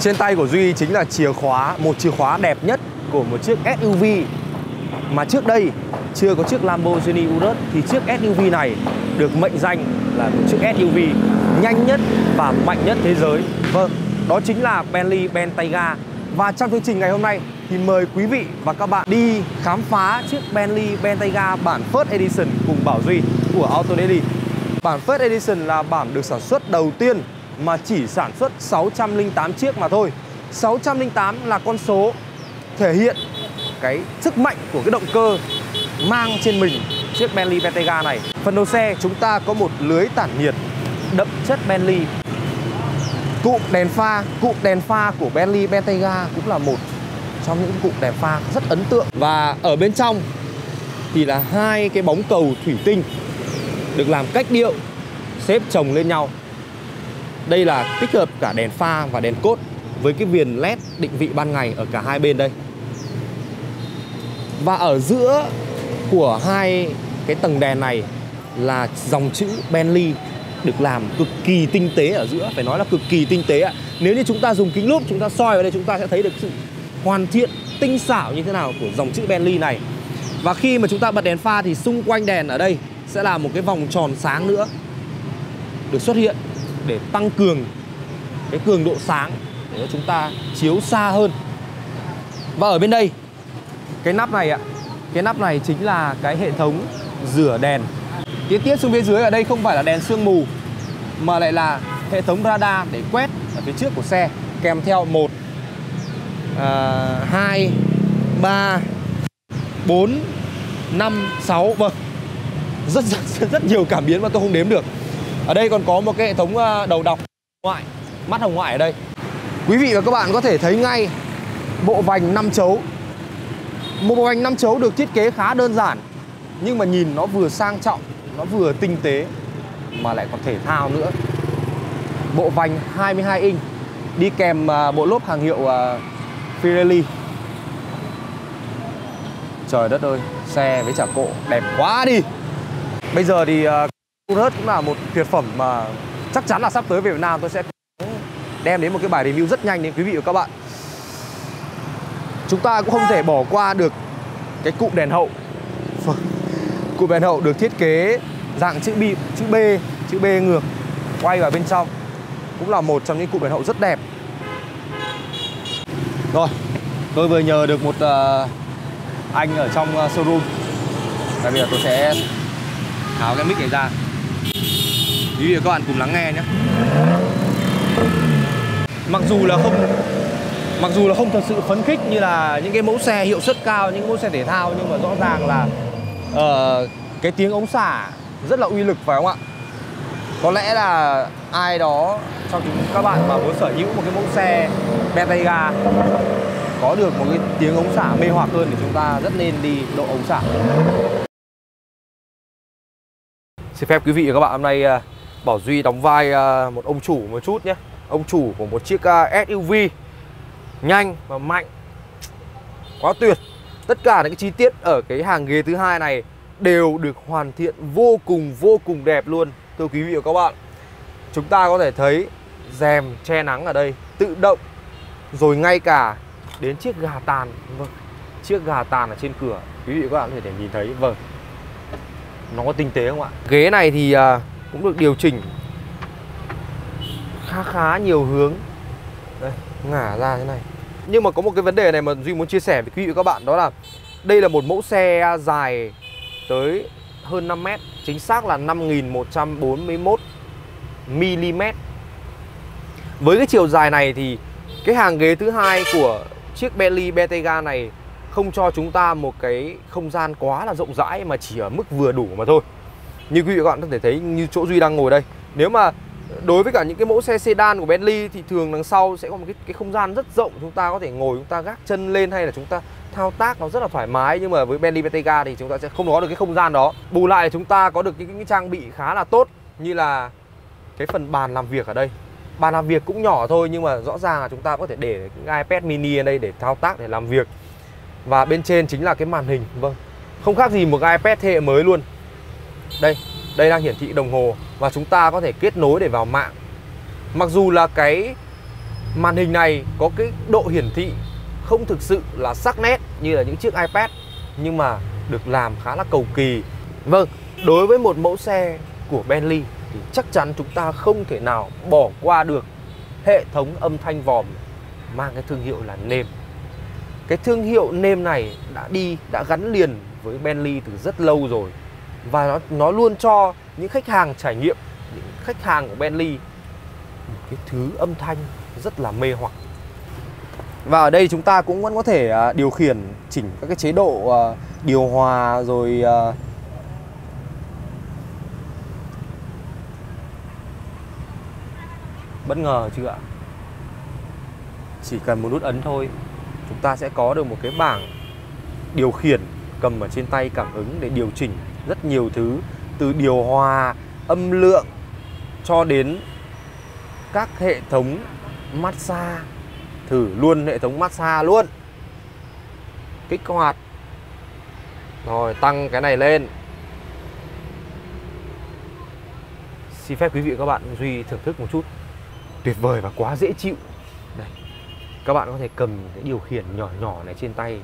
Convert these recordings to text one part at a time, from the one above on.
Trên tay của Duy chính là chìa khóa, một chìa khóa đẹp nhất của một chiếc SUV mà trước đây chưa có chiếc Lamborghini Urus thì chiếc SUV này được mệnh danh là một chiếc SUV nhanh nhất và mạnh nhất thế giới. Vâng, đó chính là Bentley Bentayga. Và trong chương trình ngày hôm nay thì mời quý vị và các bạn đi khám phá chiếc Bentley Bentayga bản First Edition cùng Bảo Duy của Auto Daily. Bản First Edition là bản được sản xuất đầu tiên mà chỉ sản xuất 608 chiếc mà thôi. 608 là con số thể hiện cái sức mạnh của cái động cơ mang trên mình chiếc Bentley Bentayga này. Phần đầu xe chúng ta có một lưới tản nhiệt đậm chất Bentley. Cụm đèn pha, cụm đèn pha của Bentley Bentayga cũng là một trong những cụm đèn pha rất ấn tượng. Và ở bên trong thì là hai cái bóng cầu thủy tinh được làm cách điệu xếp chồng lên nhau. Đây là tích hợp cả đèn pha và đèn cốt với cái viền led định vị ban ngày ở cả hai bên đây. Và ở giữa của hai cái tầng đèn này là dòng chữ Bentley được làm cực kỳ tinh tế ở giữa. Phải nói là cực kỳ tinh tế ạ. Nếu như chúng ta dùng kính lúp chúng ta soi vào đây, chúng ta sẽ thấy được sự hoàn thiện, tinh xảo như thế nào của dòng chữ Bentley này. Và khi mà chúng ta bật đèn pha thì xung quanh đèn ở đây sẽ là một cái vòng tròn sáng nữa được xuất hiện để tăng cường cái cường độ sáng để cho chúng ta chiếu xa hơn. Và ở bên đây cái nắp này ạ cái nắp này chính là cái hệ thống rửa đèn. Tiết tiết xuống bên dưới ở đây không phải là đèn sương mù Mà lại là hệ thống radar để quét ở phía trước của xe Kèm theo 1 2 3 4 5 6 Vâng. Rất, rất rất nhiều cảm biến mà tôi không đếm được. Ở đây còn có một cái hệ thống ờ, đầu đọc ngoại, Mắt hồng ngoại ở đây. Quý vị và các bạn có thể thấy ngay Bộ vành 5 chấu. Một bộ vành 5 chấu được thiết kế khá đơn giản, Nhưng mà nhìn nó vừa sang trọng, nó vừa tinh tế, mà lại còn thể thao nữa. Bộ vành 22 inch, đi kèm ờ, bộ lốp hàng hiệu ờ, Pirelli. Trời đất ơi, xe với chả cộ đẹp quá đi. Bây giờ thì Urus cũng là một tuyệt phẩm mà chắc chắn là sắp tới về Việt Nam tôi sẽ đem đến một cái bài review rất nhanh đến quý vị và các bạn chúng ta cũng không thể bỏ qua được cái cụm đèn hậu vâng, Cụm đèn hậu được thiết kế dạng chữ B, chữ B, chữ B ngược quay vào bên trong. Cũng là một trong những cụm đèn hậu rất đẹp. Rồi, tôi vừa nhờ được một uh, anh ở trong ờ, showroom. tại bây giờ tôi sẽ tháo cái mic này ra. Quý vị và các bạn cùng lắng nghe nhé. Mặc dù là không Mặc dù là không thật sự phấn khích như là những cái mẫu xe hiệu suất cao, những mẫu xe thể thao nhưng mà rõ ràng là uh, cái tiếng ống xả rất là uy lực phải không ạ? Có lẽ là ai đó trong chúng các bạn mà muốn sở hữu một cái mẫu xe Bentayga có được một cái tiếng ống xả mê hoặc hơn thì chúng ta rất nên đi độ ống xả. Xin phép quý vị và các bạn hôm nay uh, Bảo Duy đóng vai à, một ông chủ một chút nhé. Ông chủ của một chiếc à, SUV nhanh và mạnh. Quá tuyệt. Tất cả những cái chi tiết ở cái hàng ghế thứ hai này đều được hoàn thiện vô cùng vô cùng đẹp luôn. Thưa quý vị và các bạn, chúng ta có thể thấy rèm che nắng ở đây tự động, rồi ngay cả đến chiếc gà tàn. Vâng chiếc gà tàn ở trên cửa. Quý vị và các bạn có thể nhìn thấy. Vâng nó có tinh tế không ạ? Ghế này thì à, cũng được điều chỉnh khá khá nhiều hướng đây ngả ra thế này nhưng mà có một cái vấn đề này mà Duy muốn chia sẻ với quý vị và các bạn đó là đây là một mẫu xe dài tới hơn 5 mét, chính xác là 5141 mm. Với cái chiều dài này thì cái hàng ghế thứ hai của chiếc Bentley Bentayga này không cho chúng ta một cái không gian quá là rộng rãi mà chỉ ở mức vừa đủ mà thôi. Như quý vị các bạn có thể thấy như chỗ Duy đang ngồi đây. Nếu mà đối với cả những cái mẫu xe sedan của Bentley thì thường đằng sau sẽ có một cái, cái không gian rất rộng. Chúng ta có thể ngồi chúng ta gác chân lên hay là chúng ta thao tác nó rất là thoải mái. Nhưng mà với Bentley Bentayga thì chúng ta sẽ không có được cái không gian đó. Bù lại chúng ta có được những cái trang bị khá là tốt như là cái phần bàn làm việc ở đây. Bàn làm việc cũng nhỏ thôi nhưng mà rõ ràng là chúng ta có thể để cái iPad mini ở đây để thao tác để làm việc. Và bên trên chính là cái màn hình vâng. Không khác gì một cái iPad thế hệ mới luôn đây đây đang hiển thị đồng hồ và chúng ta có thể kết nối để vào mạng mặc dù là cái Màn hình này có cái độ hiển thị không thực sự là sắc nét như là những chiếc iPad nhưng mà được làm khá là cầu kỳ. Vâng, đối với một mẫu xe của Bentley thì chắc chắn chúng ta không thể nào bỏ qua được hệ thống âm thanh vòm mang cái thương hiệu là nêm. Cái thương hiệu nêm này đã đi đã gắn liền với Bentley từ rất lâu rồi và nó nó luôn cho những khách hàng trải nghiệm những khách hàng của Bentley một cái thứ âm thanh rất là mê hoặc. Và ở đây chúng ta cũng vẫn có thể à, điều khiển chỉnh các cái chế độ à, điều hòa rồi à, bất ngờ chưa ạ? Chỉ cần một nút ấn thôi chúng ta sẽ có được một cái bảng điều khiển cầm ở trên tay cảm ứng để điều chỉnh rất nhiều thứ, từ điều hòa, âm lượng cho đến các hệ thống massage. Thử luôn hệ thống massage luôn. Kích hoạt. Rồi, tăng cái này lên. Xin phép quý vị và các bạn duy thưởng thức một chút. Tuyệt vời và quá dễ chịu. Đây, các bạn có thể cầm cái điều khiển nhỏ nhỏ này trên tay,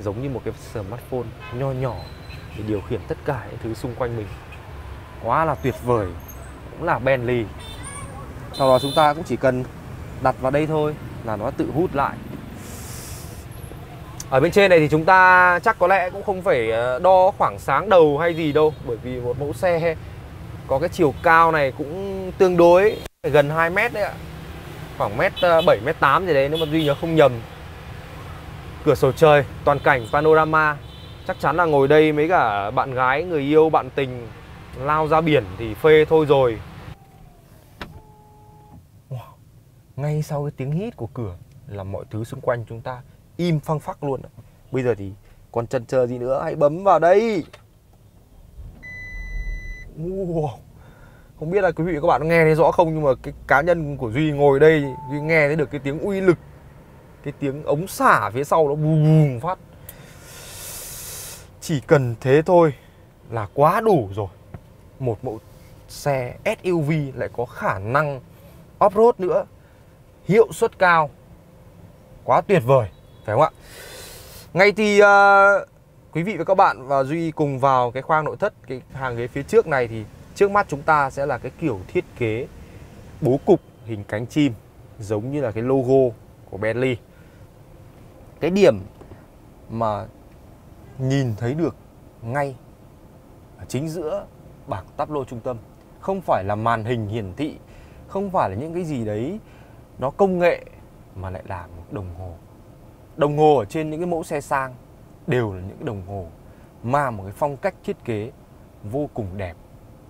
giống như một cái smartphone nho nhỏ để điều khiển tất cả những thứ xung quanh mình. Quá là tuyệt vời. Cũng là Bentley. Sau đó chúng ta cũng chỉ cần đặt vào đây thôi là nó tự hút lại. Ở bên trên này thì chúng ta chắc có lẽ cũng không phải ờ, đo khoảng sáng đầu hay gì đâu. Bởi vì một mẫu xe có cái chiều cao này cũng tương đối gần 2 mét đấy ạ. Khoảng mét ờ, 7 mét 8 gì đấy, nếu mà Duy nhớ không nhầm. Cửa sổ trời, toàn cảnh, panorama chắc chắn là ngồi đây mấy cả bạn gái, người yêu, bạn tình lao ra biển thì phê thôi rồi wow. ngay sau cái tiếng hít của cửa là mọi thứ xung quanh chúng ta im phăng phắc luôn bây giờ thì còn chần chờ gì nữa hãy bấm vào đây wow. không biết là quý vị và các bạn nghe thấy rõ không nhưng mà cái cá nhân của duy ngồi đây, duy nghe thấy được cái tiếng uy lực, cái tiếng ống xả phía sau nó bùm bùm phát chỉ cần thế thôi là quá đủ rồi. Một mẫu xe SUV lại có khả năng off-road nữa. Hiệu suất cao. Quá tuyệt vời phải không ạ? Ngay thì uh, quý vị và các bạn và duy cùng vào cái khoang nội thất cái hàng ghế phía trước này thì trước mắt chúng ta sẽ là cái kiểu thiết kế bố cục hình cánh chim giống như là cái logo của Bentley. Cái điểm mà nhìn thấy được ngay ở chính giữa bảng táp lô trung tâm. Không phải là màn hình hiển thị, không phải là những cái gì đấy nó công nghệ mà lại là một đồng hồ. Đồng hồ ở trên những cái mẫu xe sang đều là những cái đồng hồ mang một cái phong cách thiết kế vô cùng đẹp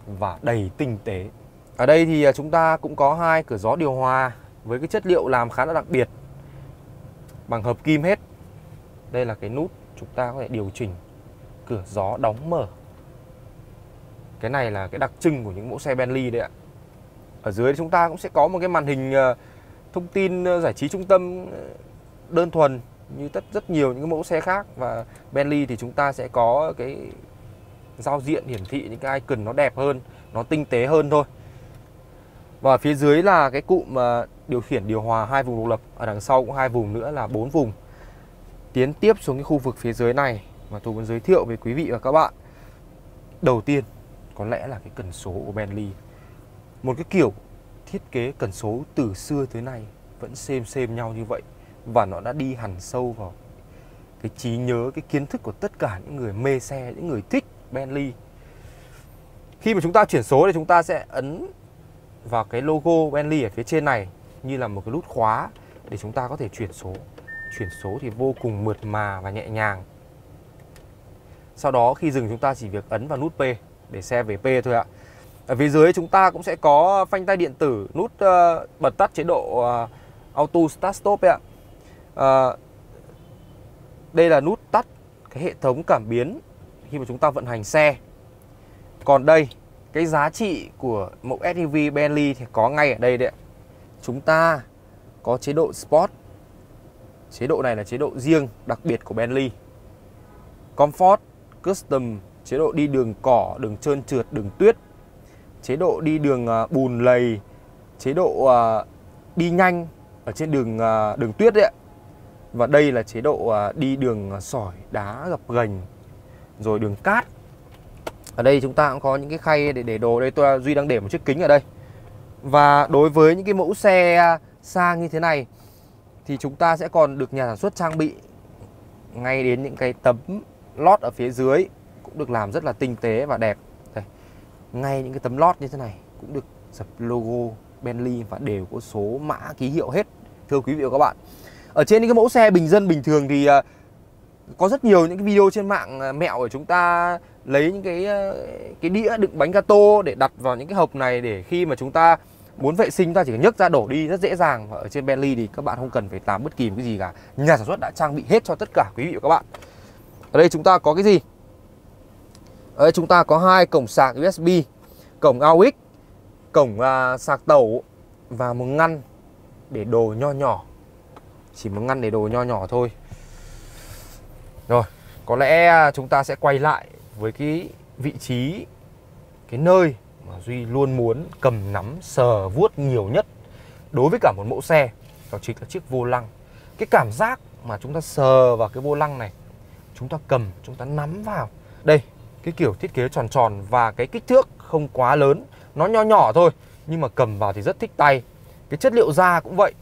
và đầy tinh tế. Ở đây thì à, chúng ta cũng có hai cửa gió điều hòa với cái chất liệu làm khá là đặc biệt, bằng hợp kim hết. Đây là cái nút chúng ta có thể điều chỉnh cửa gió đóng mở. Cái này là cái đặc trưng của những mẫu xe Bentley đấy ạ. Ở dưới chúng ta cũng sẽ có một cái màn hình ờ, thông tin ờ, giải trí trung tâm ờ, đơn thuần như tất, rất nhiều những mẫu xe khác. Và Bentley thì chúng ta sẽ có cái giao diện hiển thị những cái icon nó đẹp hơn, nó tinh tế hơn thôi. Và phía dưới là cái cụm điều khiển điều hòa hai vùng độc lập, ở đằng sau cũng hai vùng nữa là bốn vùng tiến tiếp xuống cái khu vực phía dưới này mà tôi muốn giới thiệu với quý vị và các bạn. Đầu tiên, có lẽ là cái cần số của Bentley. Một cái kiểu thiết kế cần số từ xưa tới nay vẫn xem xem nhau như vậy và nó đã đi hẳn sâu vào cái trí nhớ, cái kiến thức của tất cả những người mê xe, những người thích Bentley. Khi mà chúng ta chuyển số thì chúng ta sẽ ấn vào cái logo Bentley ở phía trên này như là một cái nút khóa để chúng ta có thể chuyển số chuyển số thì vô cùng mượt mà và nhẹ nhàng. Sau đó khi dừng chúng ta chỉ việc ấn vào nút P để xe về P thôi ạ. Ở phía dưới chúng ta cũng sẽ có phanh tay điện tử nút uh, bật tắt chế độ uh, auto start stop ạ. Uh, đây là nút tắt cái hệ thống cảm biến khi mà chúng ta vận hành xe. Còn đây cái giá trị của mẫu SUV Bentley thì có ngay ở đây đấy ạ. chúng ta có chế độ Sport chế độ này là chế độ riêng đặc biệt của Bentley. Comfort Custom chế độ đi đường cỏ, đường trơn trượt, đường tuyết, chế độ đi đường à, bùn lầy, chế độ à, đi nhanh, ở trên đường à, đường tuyết đấy ạ. Và đây là chế độ đi đường sỏi đá gập ghềnh rồi đường cát. Ở đây chúng ta cũng có những cái khay để để đồ. Đây tôi duy đang để một chiếc kính ở đây. Và đối với những cái mẫu xe sang như thế này thì chúng ta sẽ còn được nhà sản xuất trang bị ngay đến những cái tấm lót ở phía dưới cũng được làm rất là tinh tế và đẹp. Đây, ngay những cái tấm lót như thế này cũng được dập logo, Bentley và đều có số mã ký hiệu hết, thưa quý vị và các bạn. Ở trên những cái mẫu xe bình dân bình thường thì à, có rất nhiều những cái video trên mạng à, mẹo của chúng ta lấy những cái à, cái đĩa đựng bánh gato để đặt vào những cái hộp này để khi mà chúng ta muốn vệ sinh chúng ta chỉ cần nhấc ra đổ đi rất dễ dàng. Và ở trên Bentley thì các bạn không cần phải làm bất kỳ một cái gì cả. Nhà sản xuất đã trang bị hết cho tất cả quý vị và các bạn. Ở đây chúng ta có cái gì? Ở đây chúng ta có hai cổng sạc USB cổng AUX cổng uh, sạc tẩu và một ngăn để đồ nho nhỏ. Chỉ một ngăn để đồ nho nhỏ thôi. Rồi có lẽ à, chúng ta sẽ quay lại với cái vị trí cái nơi mà duy luôn muốn cầm nắm sờ vuốt nhiều nhất đối với cả một mẫu xe đó chính là chiếc vô lăng. Cái cảm giác mà chúng ta sờ vào cái vô lăng này chúng ta cầm chúng ta nắm vào. Đây cái kiểu thiết kế tròn tròn và cái kích thước không quá lớn nó nho nhỏ thôi nhưng mà cầm vào thì rất thích tay. Cái chất liệu da cũng vậy.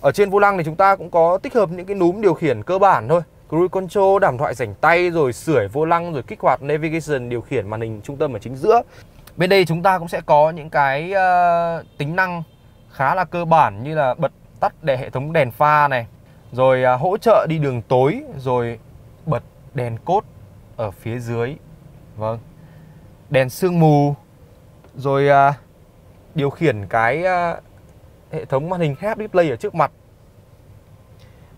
Ở trên vô lăng thì chúng ta cũng có tích hợp những cái núm điều khiển cơ bản thôi. Cruise Control, đàm thoại rảnh tay, rồi sưởi vô lăng, rồi kích hoạt Navigation điều khiển màn hình trung tâm ở chính giữa. Bên đây chúng ta cũng sẽ có những cái uh, tính năng khá là cơ bản như là bật tắt để hệ thống đèn pha này Rồi uh, hỗ trợ đi đường tối, rồi bật đèn cốt ở phía dưới. Vâng. Đèn sương mù Rồi uh, điều khiển cái uh, hệ thống màn hình head display ở trước mặt.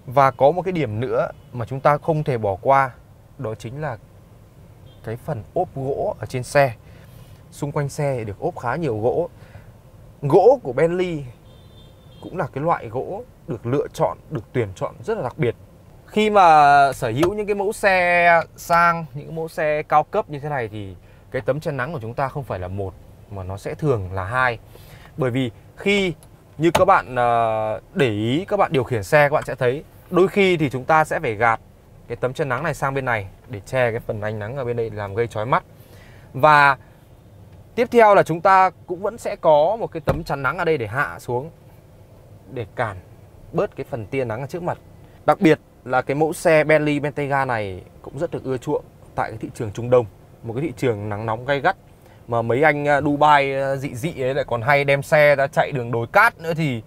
Và có một cái điểm nữa mà chúng ta không thể bỏ qua đó chính là cái phần ốp gỗ ở trên xe xung quanh xe được ốp khá nhiều gỗ. Gỗ của Bentley cũng là cái loại gỗ được lựa chọn, được tuyển chọn rất là đặc biệt. Khi mà sở hữu những cái mẫu xe sang, những cái mẫu xe cao cấp như thế này thì cái tấm chân nắng của chúng ta không phải là một, mà nó sẽ thường là hai. Bởi vì khi như các bạn ờ, để ý, các bạn điều khiển xe, các bạn sẽ thấy đôi khi thì chúng ta sẽ phải gạt cái tấm chân nắng này sang bên này để che cái phần ánh nắng ở bên đây làm gây chói mắt. Và tiếp theo là chúng ta cũng vẫn sẽ có một cái tấm chắn nắng ở đây để hạ xuống, để cản bớt cái phần tia nắng ở trước mặt. Đặc biệt là cái mẫu xe Bentley Bentayga này cũng rất được ưa chuộng tại cái thị trường Trung Đông, một cái thị trường nắng nóng gay gắt. Mà mấy anh à, Dubai à, dị dị ấy lại còn hay đem xe ra chạy đường đồi cát nữa thì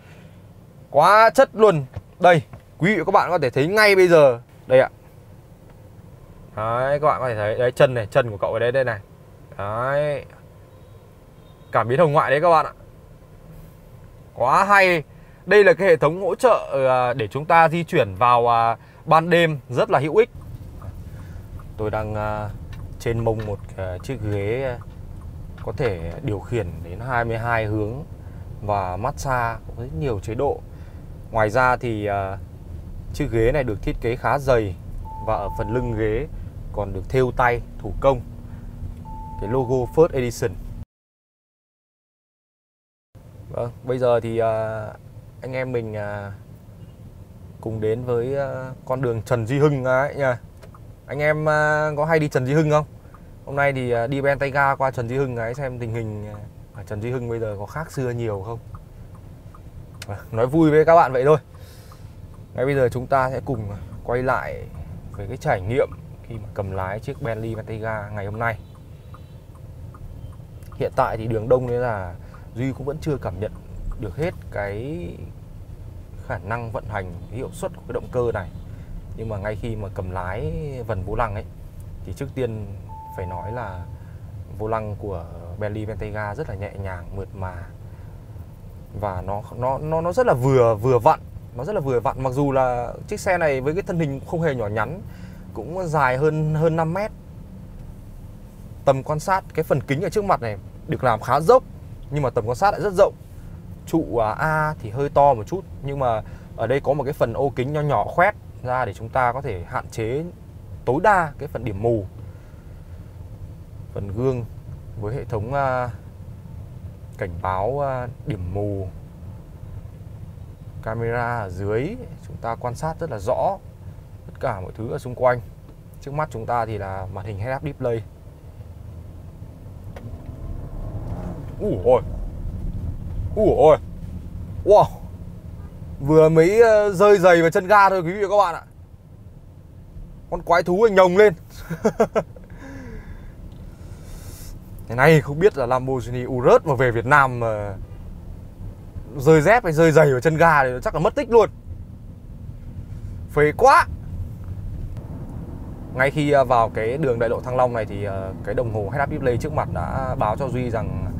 quá chất luôn. Đây, quý vị các bạn có thể thấy ngay bây giờ. Đây ạ. Đấy, các bạn có thể thấy, đấy, chân này, chân của cậu ở đây đây này. Đấy cảm biến hồng ngoại đấy các bạn ạ quá hay đây là cái hệ thống hỗ trợ ờ, để chúng ta di chuyển vào à, ban đêm, rất là hữu ích tôi đang à, trên mông một chiếc ghế à, có thể điều khiển đến 22 hướng và massage với nhiều chế độ. Ngoài ra thì chiếc ghế này được thiết kế khá dày và ở phần lưng ghế còn được thêu tay, thủ công cái logo First Edition. Vâng, bây giờ thì uh, anh em mình uh, cùng đến với uh, con đường Trần Duy Hưng ấy nha. Anh em uh, có hay đi Trần Duy Hưng không? Hôm nay thì đi Ben tay ga qua Trần Duy Hưng ấy xem tình hình ở Trần Duy Hưng bây giờ có khác xưa nhiều không à, Nói vui với các bạn vậy thôi Ngay bây giờ chúng ta sẽ cùng quay lại về cái trải nghiệm khi mà cầm lái chiếc Bentley Bentayga ngày hôm nay Hiện tại thì đường đông đấy là Duy cũng vẫn chưa cảm nhận được hết cái khả năng vận hành hiệu suất của cái động cơ này. Nhưng mà ngay khi mà cầm lái vần vô lăng ấy, thì trước tiên phải nói là vô lăng của Bentley Bentayga rất là nhẹ nhàng, mượt mà. Và nó nó nó nó rất là vừa vừa vặn, nó rất là vừa vặn. Mặc dù là chiếc xe này với cái thân hình không hề nhỏ nhắn, cũng dài hơn hơn 5 mét. Tầm quan sát cái phần kính ở trước mặt này được làm khá dốc nhưng mà tầm quan sát lại rất rộng. Trụ à, A thì hơi to một chút nhưng mà ở đây có một cái phần ô kính nho nhỏ khoét ra để chúng ta có thể hạn chế tối đa cái phần điểm mù. Phần gương với hệ thống à, cảnh báo à, điểm mù. Camera ở dưới chúng ta quan sát rất là rõ tất cả mọi thứ ở xung quanh. Trước mắt chúng ta thì là màn hình head up display. Ui ôi ui. Ôi wow. Vừa mới ờ, rơi giày vào chân ga thôi quý vị và các bạn ạ. Con quái thú anh nhồng lên. Ngày này không biết là Lamborghini Urus mà về Việt Nam mà rơi dép hay rơi giày vào chân ga thì chắc là mất tích luôn. Phế quá. Ngay khi ờ, vào cái đường đại lộ Thăng Long này thì cái đồng hồ head up display trước mặt đã báo cho Duy rằng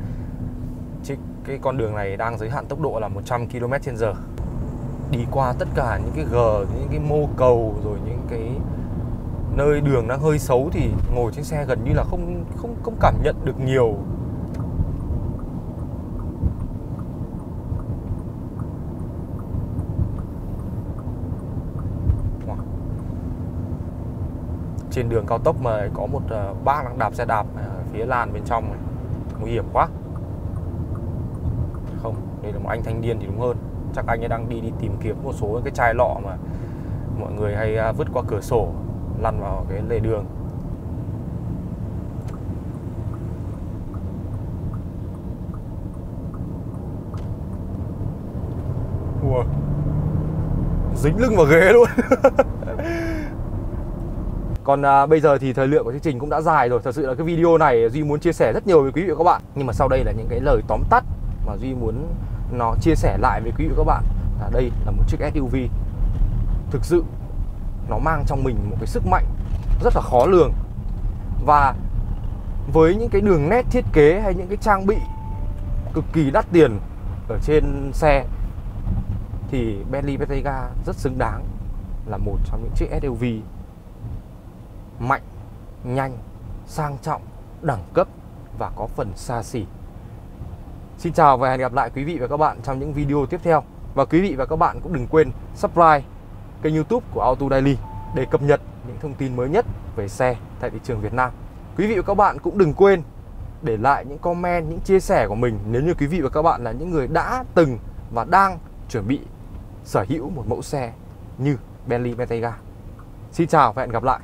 cái con đường này đang giới hạn tốc độ là 100 km/h đi qua tất cả những cái gờ, những cái mô cầu, rồi những cái nơi đường đang hơi xấu thì ngồi trên xe gần như là không không không cảm nhận được nhiều. Trên đường cao tốc mà có một ờ, bác đang đạp xe đạp ờ, phía làn bên trong này. nguy hiểm quá đây là một anh thanh niên thì đúng hơn. Chắc anh ấy đang đi đi tìm kiếm một số cái chai lọ mà mọi người hay à, vứt qua cửa sổ lăn vào cái lề đường. Ủa. dính lưng vào ghế luôn. Còn à, bây giờ thì thời lượng của chương trình cũng đã dài rồi. Thật sự là cái video này Duy muốn chia sẻ rất nhiều với quý vị và các bạn. Nhưng mà sau đây là những cái lời tóm tắt Mà Duy muốn nó chia sẻ lại với quý vị và các bạn là đây là một chiếc SUV thực sự nó mang trong mình một cái sức mạnh rất là khó lường. Và với những cái đường nét thiết kế hay những cái trang bị cực kỳ đắt tiền ở trên xe thì Bentley Bentayga rất xứng đáng là một trong những chiếc SUV mạnh, nhanh, sang trọng, đẳng cấp và có phần xa xỉ. Xin chào và hẹn gặp lại quý vị và các bạn trong những video tiếp theo. Và quý vị và các bạn cũng đừng quên subscribe kênh youtube của Auto Daily để cập nhật những thông tin mới nhất về xe tại thị trường Việt Nam. Quý vị và các bạn cũng đừng quên để lại những comment, những chia sẻ của mình nếu như quý vị và các bạn là những người đã từng và đang chuẩn bị sở hữu một mẫu xe như Bentley Bentayga. Xin chào và hẹn gặp lại.